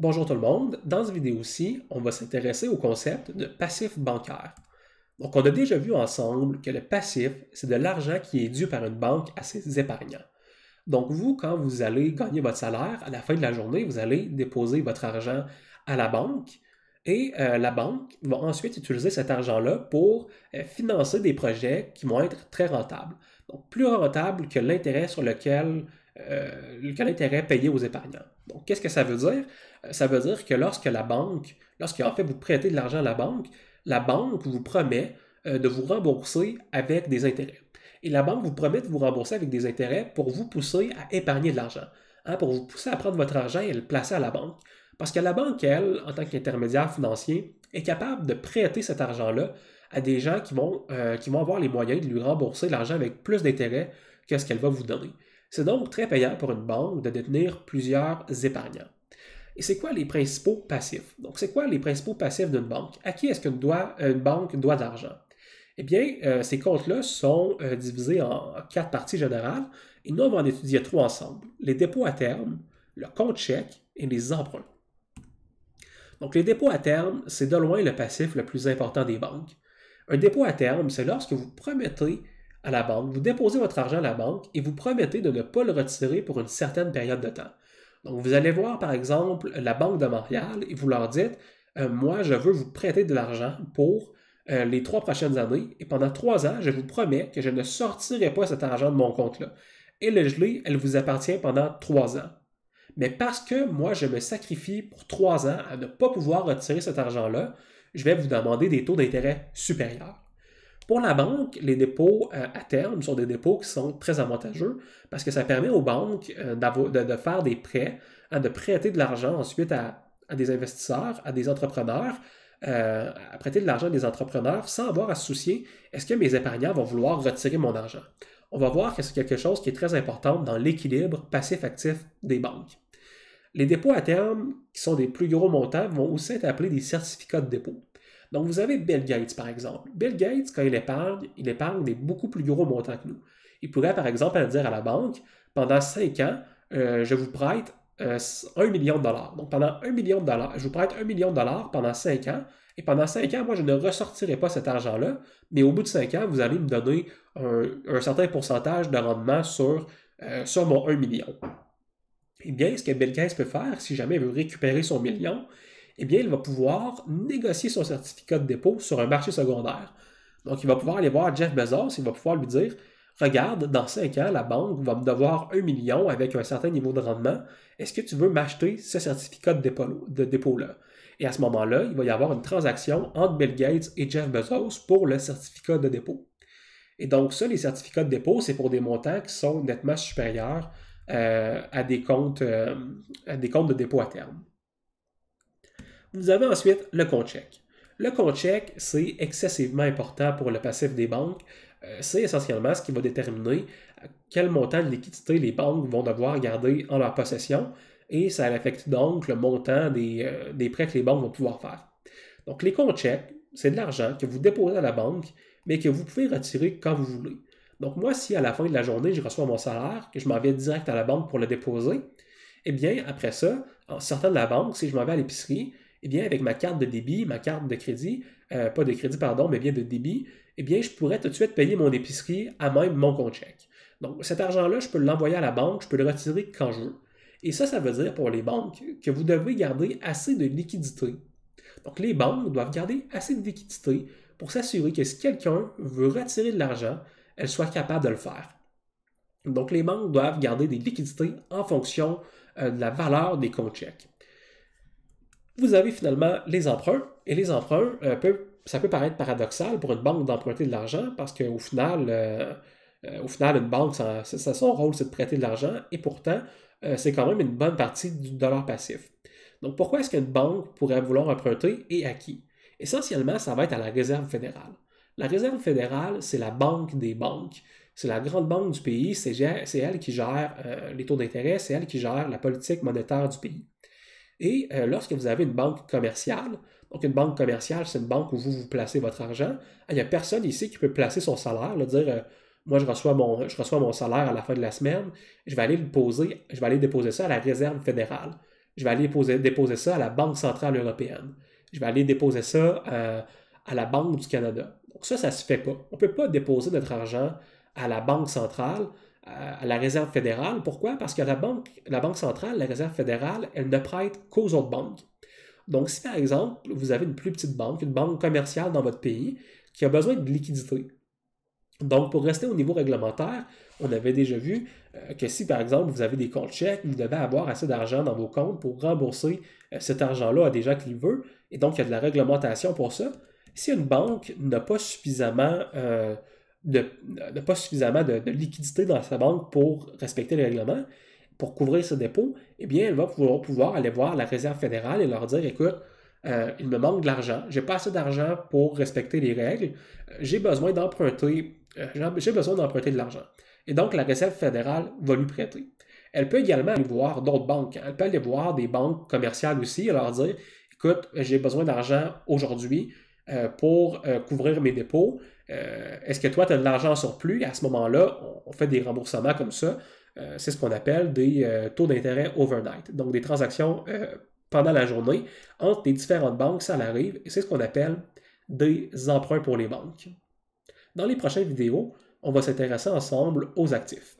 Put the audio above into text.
Bonjour tout le monde, dans cette vidéo-ci, on va s'intéresser au concept de passif bancaire. Donc on a déjà vu ensemble que le passif, c'est de l'argent qui est dû par une banque à ses épargnants. Donc vous, quand vous allez gagner votre salaire, à la fin de la journée, vous allez déposer votre argent à la banque et euh, la banque va ensuite utiliser cet argent-là pour euh, financer des projets qui vont être très rentables. Donc plus rentables que l'intérêt sur lequel euh, l'intérêt payé aux épargnants? Donc, qu'est-ce que ça veut dire? Euh, ça veut dire que lorsque la banque, lorsqu'en fait vous prêtez de l'argent à la banque, la banque vous promet euh, de vous rembourser avec des intérêts. Et la banque vous promet de vous rembourser avec des intérêts pour vous pousser à épargner de l'argent, hein, pour vous pousser à prendre votre argent et le placer à la banque. Parce que la banque, elle, en tant qu'intermédiaire financier, est capable de prêter cet argent-là à des gens qui vont, euh, qui vont avoir les moyens de lui rembourser l'argent avec plus d'intérêts que ce qu'elle va vous donner. C'est donc très payant pour une banque de détenir plusieurs épargnants. Et c'est quoi les principaux passifs? Donc, c'est quoi les principaux passifs d'une banque? À qui est-ce qu'une banque doit de l'argent? Eh bien, euh, ces comptes-là sont euh, divisés en quatre parties générales et nous, on va en étudier trois ensemble. Les dépôts à terme, le compte chèque et les emprunts. Donc, les dépôts à terme, c'est de loin le passif le plus important des banques. Un dépôt à terme, c'est lorsque vous promettez à la banque, vous déposez votre argent à la banque et vous promettez de ne pas le retirer pour une certaine période de temps. Donc, vous allez voir, par exemple, la Banque de Montréal et vous leur dites, euh, moi, je veux vous prêter de l'argent pour euh, les trois prochaines années et pendant trois ans, je vous promets que je ne sortirai pas cet argent de mon compte-là. Et le gelé, elle vous appartient pendant trois ans. Mais parce que moi, je me sacrifie pour trois ans à ne pas pouvoir retirer cet argent-là, je vais vous demander des taux d'intérêt supérieurs. Pour la banque, les dépôts euh, à terme sont des dépôts qui sont très avantageux parce que ça permet aux banques euh, de, faire des prêts, hein, de prêter de l'argent ensuite à, des investisseurs, à des entrepreneurs, euh, à prêter de l'argent à des entrepreneurs sans avoir à se soucier est-ce que mes épargnants vont vouloir retirer mon argent? On va voir que c'est quelque chose qui est très important dans l'équilibre passif-actif des banques. Les dépôts à terme, qui sont des plus gros montants, vont aussi être appelés des certificats de dépôt. Donc, vous avez Bill Gates, par exemple. Bill Gates, quand il épargne, il épargne des beaucoup plus gros montants que nous. Il pourrait, par exemple, dire à la banque, pendant 5 ans, euh, je vous prête euh, 1 million de dollars. Donc, pendant 1 million de dollars, je vous prête 1 million de dollars pendant 5 ans. Et pendant 5 ans, moi, je ne ressortirai pas cet argent-là, mais au bout de 5 ans, vous allez me donner un, certain pourcentage de rendement sur, euh, sur mon 1 million. Eh bien, ce que Bill Gates peut faire, si jamais il veut récupérer son million, eh bien, il va pouvoir négocier son certificat de dépôt sur un marché secondaire. Donc, il va pouvoir aller voir Jeff Bezos, il va pouvoir lui dire Regarde, dans 5 ans, la banque va me devoir un million avec un certain niveau de rendement. Est-ce que tu veux m'acheter ce certificat de dépôt-là? Et à ce moment-là, il va y avoir une transaction entre Bill Gates et Jeff Bezos pour le certificat de dépôt. Et donc, ça, les certificats de dépôt, c'est pour des montants qui sont nettement supérieurs euh, euh, à des comptes de dépôt à terme. Vous avez ensuite le compte chèque. Le compte chèque, c'est excessivement important pour le passif des banques. Euh, c'est essentiellement ce qui va déterminer quel montant de liquidité les banques vont devoir garder en leur possession et ça affecte donc le montant des, euh, des prêts que les banques vont pouvoir faire. Donc les comptes chèques, c'est de l'argent que vous déposez à la banque, mais que vous pouvez retirer quand vous voulez. Donc moi, si à la fin de la journée, je reçois mon salaire, que je m'en vais direct à la banque pour le déposer, eh bien, après ça, en sortant de la banque, si je m'en vais à l'épicerie, eh bien, avec ma carte de débit, ma carte de crédit, euh, pas de crédit, pardon, mais bien de débit, eh bien, je pourrais tout de suite payer mon épicerie à même mon compte chèque. Donc, cet argent-là, je peux l'envoyer à la banque, je peux le retirer quand je veux. Et ça, ça veut dire pour les banques que vous devez garder assez de liquidité. Donc, les banques doivent garder assez de liquidité pour s'assurer que si quelqu'un veut retirer de l'argent, elle soit capable de le faire. Donc, les banques doivent garder des liquidités en fonction euh, de la valeur des comptes chèques vous avez finalement les emprunts. Et les emprunts, euh, ça peut paraître paradoxal pour une banque d'emprunter de l'argent parce qu'au final, euh, euh, au final, une banque, ça, son rôle, c'est de prêter de l'argent et pourtant, c'est quand même une bonne partie du dollar passif. Donc, pourquoi est-ce qu'une banque pourrait vouloir emprunter et à qui? Essentiellement, ça va être à la Réserve fédérale. La Réserve fédérale, c'est la banque des banques. C'est la grande banque du pays, c'est elle qui gère les taux d'intérêt, c'est elle qui gère la politique monétaire du pays. Et euh, lorsque vous avez une banque commerciale, donc une banque commerciale, c'est une banque où vous vous placez votre argent, il n'y a personne ici qui peut placer son salaire, dire euh, moi je reçois, mon, salaire à la fin de la semaine, je vais aller le poser, je vais aller déposer ça à la réserve fédérale. Je vais aller déposer, ça à la Banque centrale européenne. Je vais aller déposer ça à, à la Banque du Canada. Donc ça, ça ne se fait pas. On ne peut pas déposer notre argent à la Banque centrale, à la Réserve fédérale. Pourquoi? Parce que la Banque, centrale, la Réserve fédérale, elle ne prête qu'aux autres banques. Donc, si par exemple, vous avez une plus petite banque, une banque commerciale dans votre pays, qui a besoin de liquidité, donc pour rester au niveau réglementaire, on avait déjà vu euh, que si par exemple vous avez des comptes chèques, vous devez avoir assez d'argent dans vos comptes pour rembourser euh, cet argent-là à des gens qui le veulent, et donc il y a de la réglementation pour ça. Si une banque n'a pas suffisamment euh, de, pas suffisamment de, liquidité dans sa banque pour respecter les règlements, pour couvrir ce dépôt, eh bien, elle va pouvoir, pouvoir aller voir la Réserve fédérale et leur dire, écoute, euh, il me manque de l'argent, j'ai pas assez d'argent pour respecter les règles, euh, j'ai besoin d'emprunter, euh, j'ai besoin d'emprunter de l'argent. Et donc, la Réserve fédérale va lui prêter. Elle peut également aller voir d'autres banques. Elle peut aller voir des banques commerciales aussi et leur dire, écoute, j'ai besoin d'argent aujourd'hui pour couvrir mes dépôts. Est-ce que toi, tu as de l'argent en surplus? Et à ce moment-là, on fait des remboursements comme ça. Euh, c'est ce qu'on appelle des euh, taux d'intérêt overnight, donc des transactions euh, pendant la journée entre les différentes banques, ça arrive, et c'est ce qu'on appelle des emprunts pour les banques. Dans les prochaines vidéos, on va s'intéresser ensemble aux actifs.